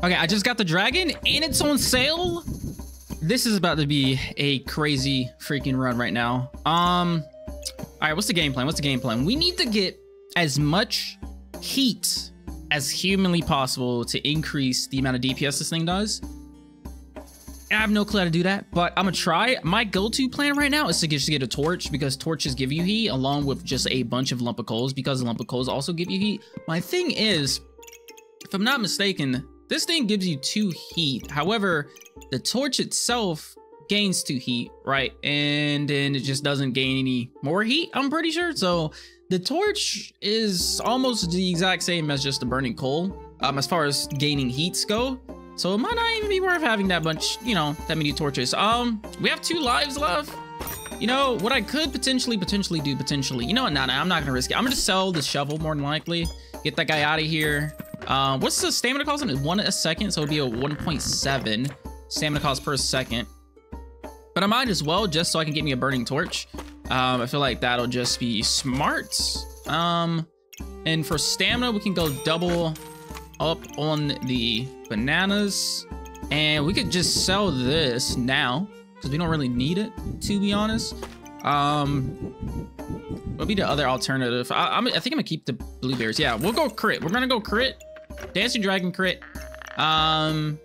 Okay, I just got the dragon and it's on sale. This is about to be a crazy freaking run right now. Um, all right, what's the game plan? What's the game plan? We need to get as much heat as humanly possible to increase the amount of DPS this thing does. I have no clue how to do that, but I'm gonna try. My go-to plan right now is to just get a torch because torches give you heat along with just a bunch of lump of coals because lump of coals also give you heat. My thing is, if I'm not mistaken, this thing gives you two heat. However, the torch itself gains two heat, right? And then it just doesn't gain any more heat, I'm pretty sure. So the torch is almost the exact same as just the burning coal um, as far as gaining heats go. So it might not even be worth having that much, you know, that many torches. Um, we have two lives left. You know, what I could potentially, potentially do, potentially. You know what, nah, nah, I'm not gonna risk it. I'm gonna sell the shovel more than likely. Get that guy out of here. Uh, what's the stamina cost on it? One a second, so it'd be a 1.7 stamina cost per second. But I might as well, just so I can get me a burning torch. Um, I feel like that'll just be smart. Um, and for stamina, we can go double up on the bananas. And we could just sell this now because we don't really need it, to be honest. Um, what would be the other alternative? I, I think I'm gonna keep the blueberries. Yeah, we'll go crit. We're gonna go crit. Dancing Dragon crit. Um,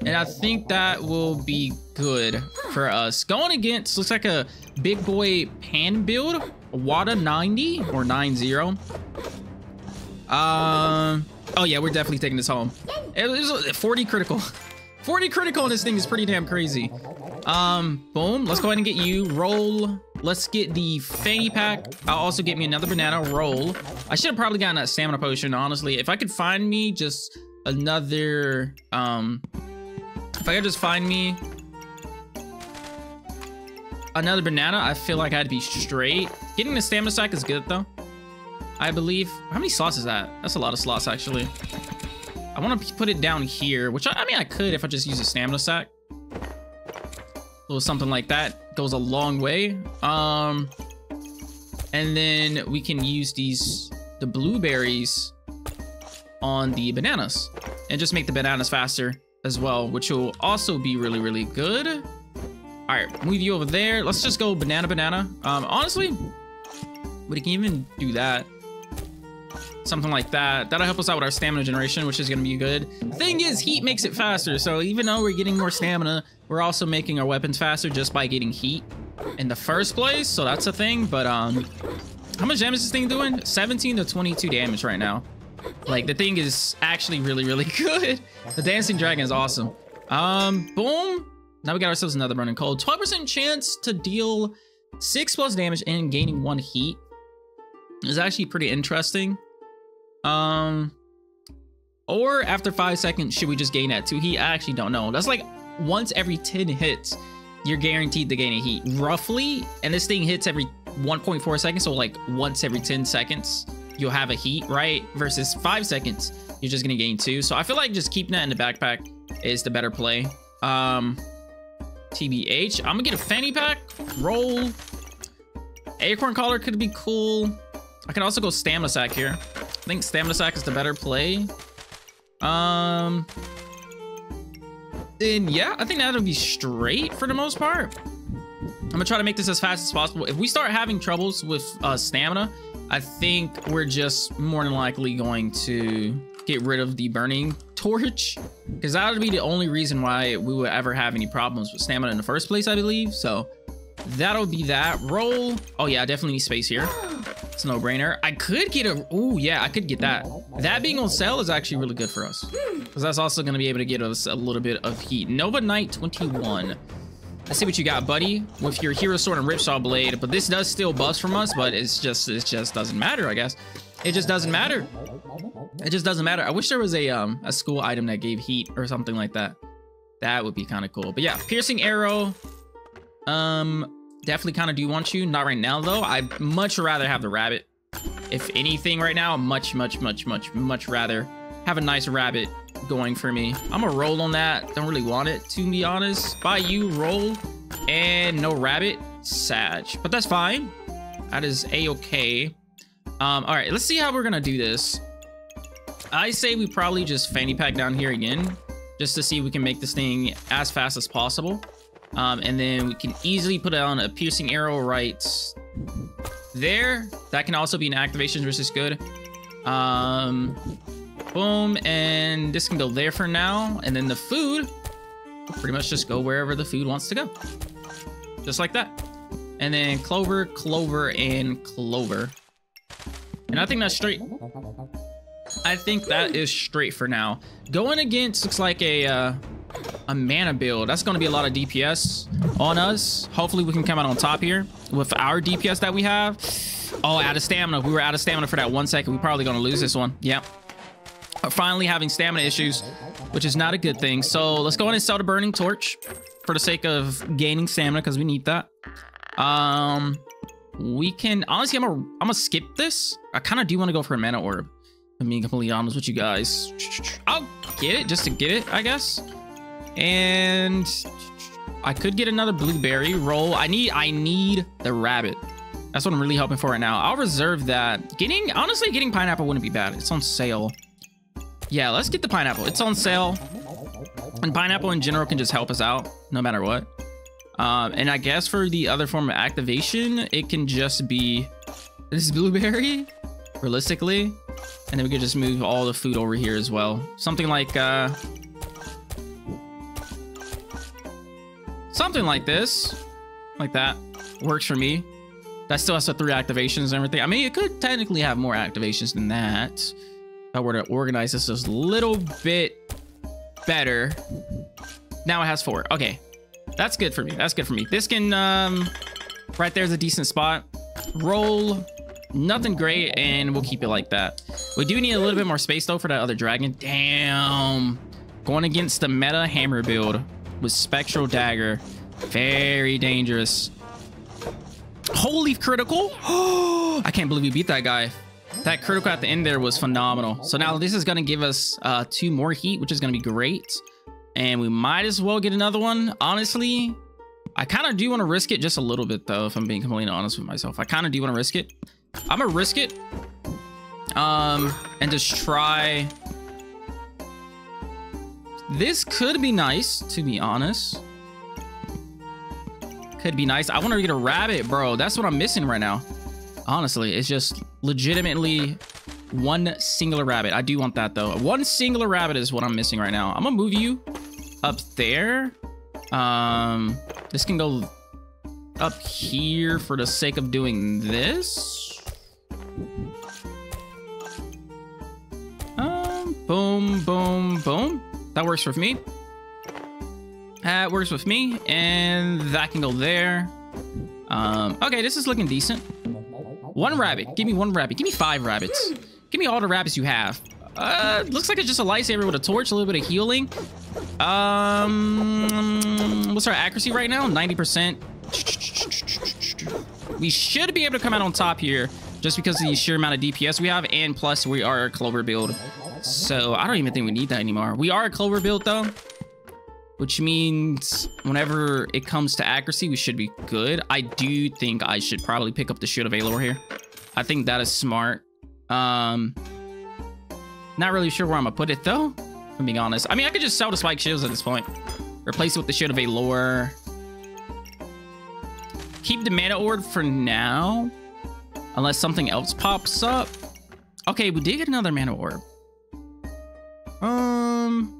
and I think that will be good for us. Going against, looks like a big boy pan build. Wada 90 or 90. Um, Oh yeah, we're definitely taking this home. It was 40 critical. 40 critical on this thing is pretty damn crazy. Um, boom. Let's go ahead and get you. Roll. Let's get the fanny pack. I'll also get me another banana. Roll. I should have probably gotten that stamina potion, honestly. If I could find me just another, um, if I could just find me another banana, I feel like I'd be straight. Getting the stamina sack is good, though. I believe. How many slots is that? That's a lot of slots, actually. I want to put it down here, which I, I, mean, I could if I just use a stamina sack. Little something like that goes a long way. Um, and then we can use these, the blueberries on the bananas and just make the bananas faster as well, which will also be really, really good. All right, move you over there. Let's just go banana, banana. Um, honestly, we can even do that something like that. That'll help us out with our stamina generation, which is going to be good. Thing is, heat makes it faster. So even though we're getting more stamina, we're also making our weapons faster just by getting heat in the first place. So that's a thing. But um, how much damage is this thing doing? 17 to 22 damage right now. Like the thing is actually really, really good. The dancing dragon is awesome. Um, boom. Now we got ourselves another burning Coal. 12% chance to deal six plus damage and gaining one heat is actually pretty interesting. Um, or after five seconds, should we just gain that two heat? I actually don't know. That's like once every 10 hits, you're guaranteed to gain a heat roughly. And this thing hits every 1.4 seconds. So like once every 10 seconds, you'll have a heat, right? Versus five seconds, you're just gonna gain two. So I feel like just keeping that in the backpack is the better play. Um, TBH, I'm gonna get a fanny pack, roll. Acorn collar could be cool. I can also go stamina sack here think Stamina Sack is the better play. Um, then yeah, I think that'll be straight for the most part. I'm gonna try to make this as fast as possible. If we start having troubles with uh, stamina, I think we're just more than likely going to get rid of the burning torch because that would be the only reason why we would ever have any problems with stamina in the first place, I believe. So that'll be that. Roll. Oh yeah, I definitely need space here. It's no brainer. I could get a, oh yeah, I could get that. That being on sale is actually really good for us. Because that's also going to be able to get us a little bit of heat. Nova Knight 21. Let's see what you got, buddy, with your Hero Sword and Ripsaw Blade. But this does still bust from us, but it's just, it just doesn't matter, I guess. It just doesn't matter. It just doesn't matter. I wish there was a, um, a school item that gave heat or something like that. That would be kind of cool. But yeah, Piercing Arrow. Um, definitely kind of do want you. Not right now, though. I'd much rather have the rabbit. If anything right now, much, much, much, much, much rather have a nice rabbit going for me. I'm gonna roll on that. Don't really want it, to be honest. By you, roll. And no rabbit. Sag. But that's fine. That is a-okay. Um, all right, let's see how we're gonna do this. I say we probably just fanny pack down here again, just to see if we can make this thing as fast as possible. Um, and then we can easily put on a piercing arrow right there. That can also be an activation, which is good. Um, boom, and this can go there for now. And then the food, pretty much just go wherever the food wants to go. Just like that. And then clover, clover, and clover. And I think that's straight. I think that is straight for now. Going against looks like a uh, a mana build. That's going to be a lot of DPS on us. Hopefully we can come out on top here with our DPS that we have. Oh, out of stamina. We were out of stamina for that one second. We're probably going to lose this one. Yep. We're finally having stamina issues, which is not a good thing. So let's go ahead and sell the Burning Torch for the sake of gaining stamina because we need that. Um, we can honestly, I'm gonna I'm gonna skip this. I kind of do want to go for a mana orb. I'm being completely honest with you guys. I'll get it just to get it, I guess. And I could get another blueberry roll. I need I need the rabbit. That's what I'm really hoping for right now. I'll reserve that. Getting honestly getting pineapple wouldn't be bad. It's on sale. Yeah, let's get the pineapple. It's on sale. And pineapple in general can just help us out no matter what. Um, and I guess for the other form of activation, it can just be this blueberry, realistically. And then we could just move all the food over here as well. Something like, uh, something like this, like that works for me. That still has the three activations and everything. I mean, it could technically have more activations than that. If I were to organize this a little bit better. Now it has four. Okay, that's good for me. That's good for me. This can, um, right there's a decent spot. Roll, nothing great, and we'll keep it like that. We do need a little bit more space, though, for that other dragon. Damn. Going against the meta hammer build with Spectral Dagger. Very dangerous. Holy critical. I can't believe we beat that guy. That critical at the end there was phenomenal. So now this is going to give us uh, two more heat, which is going to be great. And we might as well get another one. Honestly, I kind of do want to risk it just a little bit, though, if I'm being completely honest with myself. I kind of do want to risk it. I'm going to risk it. Um, and just try... This could be nice, to be honest. Could be nice. I want to get a rabbit, bro. That's what I'm missing right now. Honestly, it's just legitimately one singular rabbit. I do want that, though. One singular rabbit is what I'm missing right now. I'm going to move you up there. Um, this can go up here for the sake of doing this. That works with me. That works with me, and that can go there. Um, okay, this is looking decent. One rabbit. Give me one rabbit. Give me five rabbits. Give me all the rabbits you have. Uh, looks like it's just a lightsaber with a torch, a little bit of healing. Um, what's our accuracy right now? 90%. We should be able to come out on top here just because of the sheer amount of DPS we have, and plus we are a Clover build. So I don't even think we need that anymore. We are a Clover build though, which means whenever it comes to accuracy, we should be good. I do think I should probably pick up the Shield of Valor here. I think that is smart. Um, not really sure where I'm gonna put it though. I'm being honest. I mean, I could just sell the spike shields at this point. Replace it with the shield of Valor. Keep the mana orb for now. Unless something else pops up. Okay, we did get another mana orb. Um...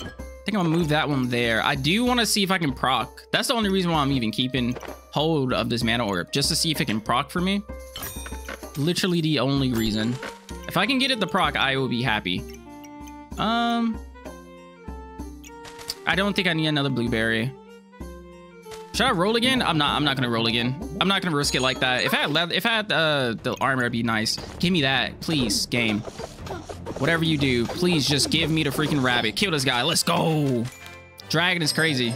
I think I'm gonna move that one there. I do want to see if I can proc. That's the only reason why I'm even keeping hold of this mana orb. Just to see if it can proc for me. Literally the only reason. If I can get it the proc, I will be happy. Um, I don't think I need another blueberry. Should I roll again? I'm not. I'm not gonna roll again. I'm not gonna risk it like that. If I had leather, if I had uh, the armor, it'd be nice. Give me that, please, game. Whatever you do, please just give me the freaking rabbit. Kill this guy. Let's go. Dragon is crazy.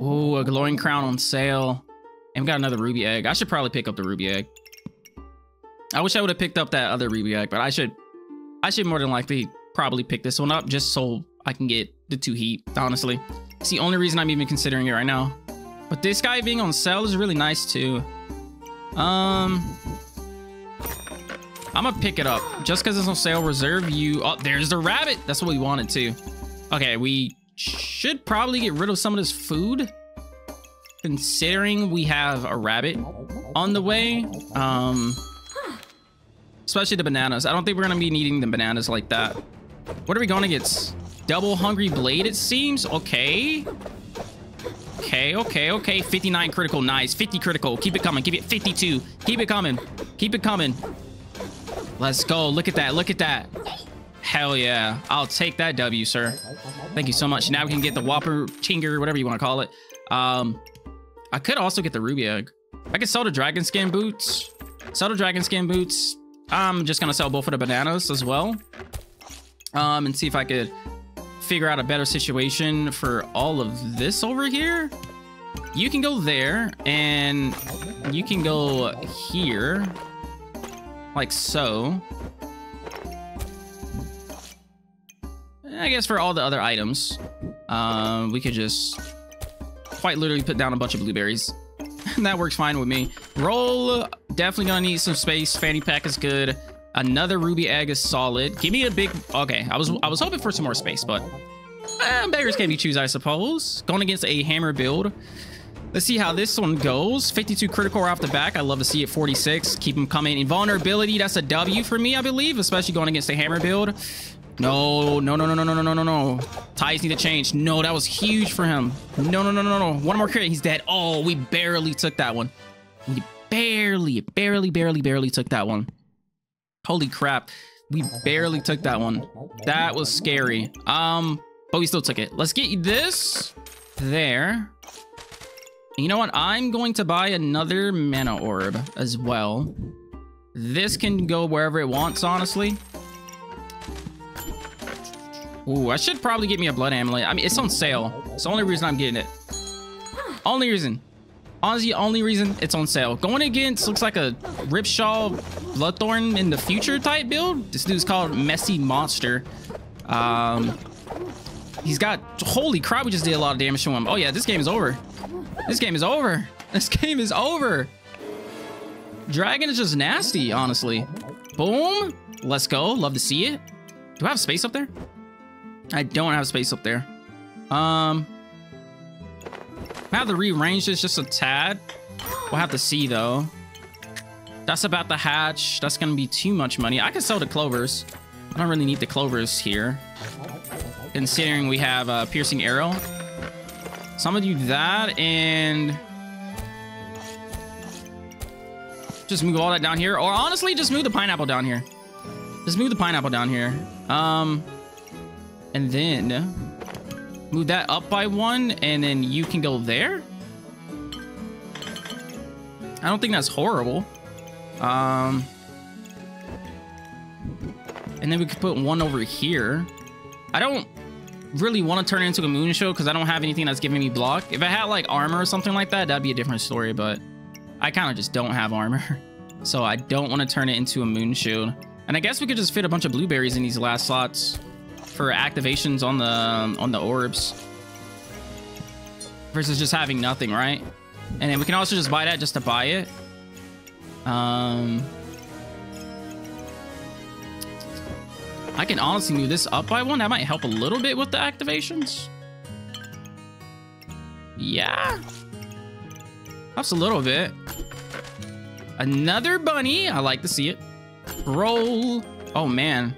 Ooh, a glowing crown on sale. And we got another ruby egg. I should probably pick up the ruby egg. I wish I would have picked up that other ruby egg, but I should. I should more than likely probably pick this one up just so I can get the two heat, honestly. It's the only reason I'm even considering it right now. But this guy being on sale is really nice too. Um, I'm gonna pick it up just because it's on sale. Reserve you. Oh, there's the rabbit. That's what we wanted to. Okay, we should probably get rid of some of this food considering we have a rabbit on the way. Um, especially the bananas. I don't think we're gonna be needing the bananas like that. What are we going against? Double hungry blade, it seems. Okay. Okay, okay, okay. 59 critical, nice. 50 critical. Keep it coming. Keep it 52. Keep it coming. Keep it coming. Let's go. Look at that. Look at that. Hell yeah. I'll take that W, sir. Thank you so much. Now we can get the Whopper Chinger, whatever you want to call it. Um, I could also get the Ruby Egg. I could sell the Dragon Skin Boots. Sell the Dragon Skin Boots. I'm just going to sell both of the bananas as well. Um, and see if I could figure out a better situation for all of this over here. You can go there, and you can go here, like so. I guess for all the other items, um, we could just quite literally put down a bunch of blueberries. that works fine with me. Roll, definitely gonna need some space. Fanny pack is good. Another ruby egg is solid. Give me a big, okay. I was I was hoping for some more space, but eh, beggars can't be choose, I suppose. Going against a hammer build. Let's see how this one goes. 52 critical right off the back. I love to see it. 46. Keep them coming. Invulnerability, that's a W for me, I believe, especially going against a hammer build. No, no, no, no, no, no, no, no, no. Ties need to change. No, that was huge for him. No, no, no, no, no. One more crit. He's dead. Oh, we barely took that one. We barely, barely, barely, barely took that one. Holy crap. We barely took that one. That was scary. Um, but we still took it. Let's get this there. You know what? I'm going to buy another mana orb as well. This can go wherever it wants, honestly. Ooh, I should probably get me a blood amulet. I mean, it's on sale. It's the only reason I'm getting it. Only reason. Honestly, only reason it's on sale. Going against looks like a Ripsaw Bloodthorn in the future type build. This dude's called Messy Monster. Um, he's got, holy crap, we just did a lot of damage to him. Oh yeah, this game is over. This game is over. This game is over. Dragon is just nasty, honestly. Boom. Let's go. Love to see it. Do I have space up there? I don't have space up there. Um, I have to rearrange this just a tad. We'll have to see though. That's about the hatch. That's gonna be too much money. I could sell the clovers. I don't really need the clovers here. Considering we have a piercing arrow. So I'm gonna do that and just move all that down here. Or honestly, just move the pineapple down here. Just move the pineapple down here. Um, and then move that up by one, and then you can go there. I don't think that's horrible. Um, and then we could put one over here. I don't really want to turn it into a moon shield because I don't have anything that's giving me block. If I had like armor or something like that, that'd be a different story, but I kind of just don't have armor. So I don't want to turn it into a moon shield. And I guess we could just fit a bunch of blueberries in these last slots for activations on the on the orbs versus just having nothing, right? And then we can also just buy that just to buy it. Um, I can honestly move this up by one. That might help a little bit with the activations. Yeah. Helps a little bit. Another bunny. I like to see it. Roll. Oh, man.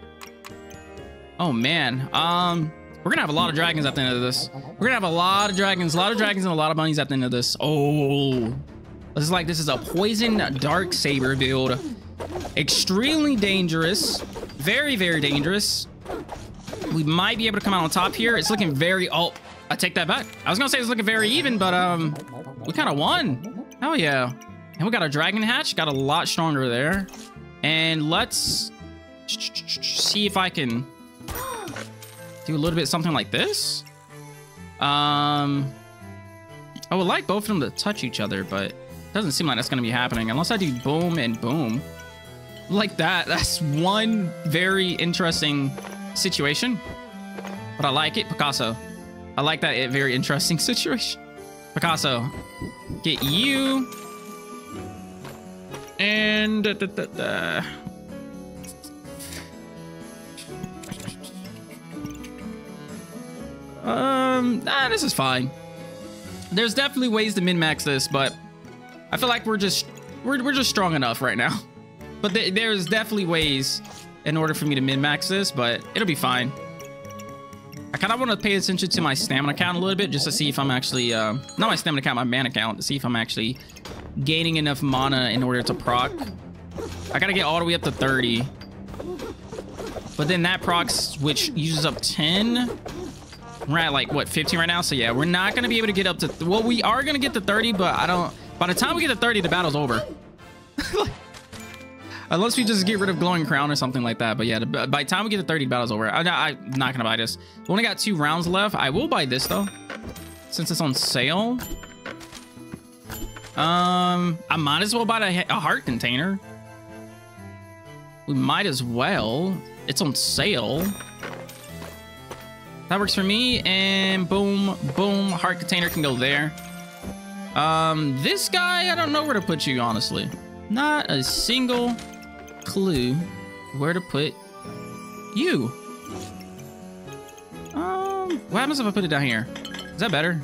Oh man. Um, we're gonna have a lot of dragons at the end of this. We're gonna have a lot of dragons, a lot of dragons, and a lot of bunnies at the end of this. Oh, this is like this is a poison dark saber build. Extremely dangerous. Very, very dangerous. We might be able to come out on top here. It's looking very. Oh, I take that back. I was gonna say it's looking very even, but um, we kind of won. Hell yeah. And we got a dragon hatch. Got a lot stronger there. And let's see if I can do a little bit something like this. Um, I would like both of them to touch each other, but it doesn't seem like that's going to be happening unless I do boom and boom like that. That's one very interesting situation. But I like it, Picasso. I like that very interesting situation. Picasso, get you. And... Da, da, da, Um, nah, this is fine. There's definitely ways to min-max this, but I feel like we're just we're we're just strong enough right now. But th there's definitely ways in order for me to min-max this, but it'll be fine. I kind of want to pay attention to my stamina count a little bit just to see if I'm actually, uh, not my stamina count, my mana count, to see if I'm actually gaining enough mana in order to proc. I gotta get all the way up to 30. But then that procs, which uses up 10. We're at like, what, 15 right now? So yeah, we're not gonna be able to get up to, well, we are gonna get to 30, but I don't, by the time we get to 30, the battle's over. Unless we just get rid of Glowing Crown or something like that. But yeah, by the time we get to 30, battle's over. I, am not going to buy this. We only got two rounds left. I will buy this, though. Since it's on sale. Um, I might as well buy a, a heart container. We might as well. It's on sale. That works for me. And boom, boom. Heart container can go there. Um, this guy, I don't know where to put you, honestly. Not a single clue where to put you. Um, what happens if I put it down here? Is that better?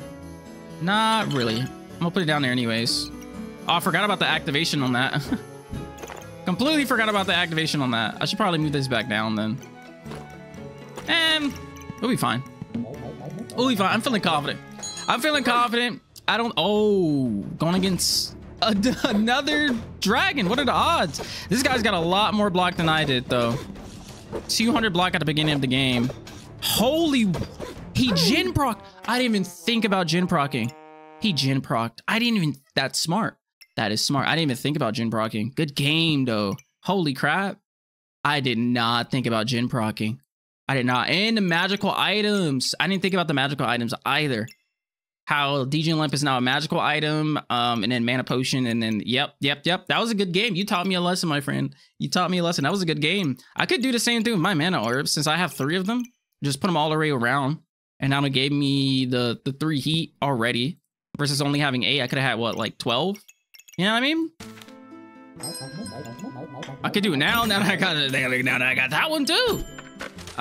Not really. I'm gonna put it down there anyways. Oh, I forgot about the activation on that. Completely forgot about the activation on that. I should probably move this back down then. And we'll be fine. We'll be fine. I'm feeling confident. I'm feeling confident. I don't... Oh, going against another dragon. What are the odds? This guy's got a lot more block than I did, though. 200 block at the beginning of the game. Holy... He Djinn proc. I didn't even think about Djinn procking. He Djinn procced. I didn't even... That's smart. That is smart. I didn't even think about Djinn procking. Good game, though. Holy crap. I did not think about Djinn procking. I did not. And the magical items. I didn't think about the magical items either how Djinn Lamp is now a magical item, um, and then mana potion, and then yep, yep, yep. That was a good game. You taught me a lesson, my friend. You taught me a lesson. That was a good game. I could do the same thing with my mana orbs since I have three of them. Just put them all the way around, and now it gave me the the three heat already versus only having eight. I could have had what like twelve. You know what I mean? I could do it now. Now that I got it, now that I got that one too.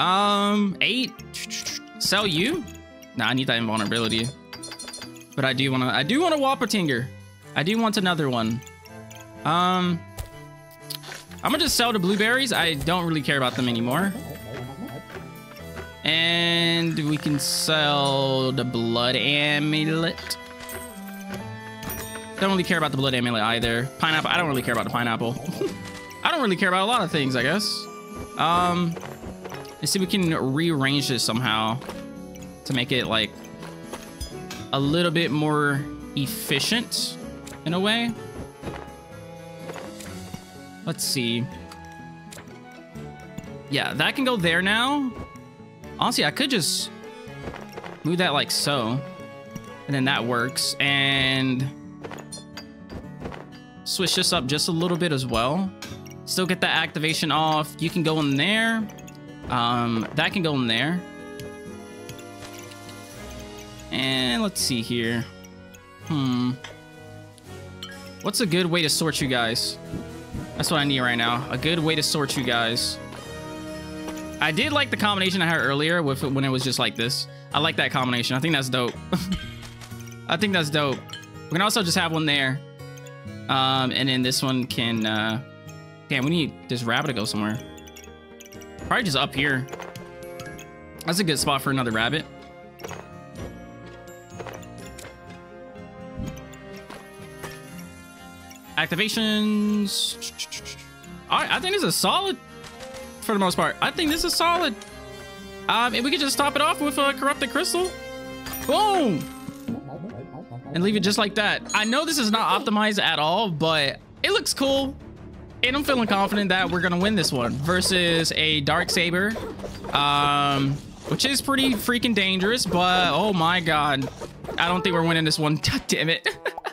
Um, eight. Sell you? Nah, I need that invulnerability. But I do want to, I do want a Wapatinger. I do want another one. Um, I'm gonna just sell the blueberries. I don't really care about them anymore. And we can sell the blood amulet. Don't really care about the blood amulet either. Pineapple, I don't really care about the pineapple. I don't really care about a lot of things, I guess. Um, let's see if we can rearrange this somehow to make it like a little bit more efficient in a way. Let's see. Yeah, that can go there now. Honestly, I could just move that like so. And then that works. And switch this up just a little bit as well. Still get that activation off. You can go in there. Um, that can go in there. And let's see here. Hmm. What's a good way to sort you guys? That's what I need right now. A good way to sort you guys. I did like the combination I had earlier with when it was just like this. I like that combination. I think that's dope. I think that's dope. We can also just have one there. Um, and then this one can, uh, damn, we need this rabbit to go somewhere. Probably just up here. That's a good spot for another rabbit. Activations. All right, I think this is solid for the most part. I think this is solid. Um, and we could just top it off with a corrupted crystal. Boom. And leave it just like that. I know this is not optimized at all, but it looks cool. And I'm feeling confident that we're gonna win this one versus a dark saber, um, which is pretty freaking dangerous. But oh my god, I don't think we're winning this one. Damn it.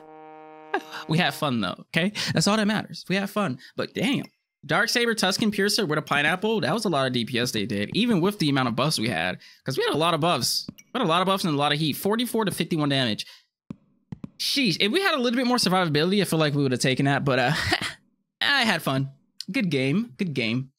we have fun though, okay? That's all that matters. We have fun. But damn, Dark Saber Tuscan Piercer with a pineapple, that was a lot of DPS they did, even with the amount of buffs we had. Because we had a lot of buffs. We had a lot of buffs and a lot of heat. 44 to 51 damage. Sheesh. If we had a little bit more survivability, I feel like we would have taken that. But uh, I had fun. Good game. Good game.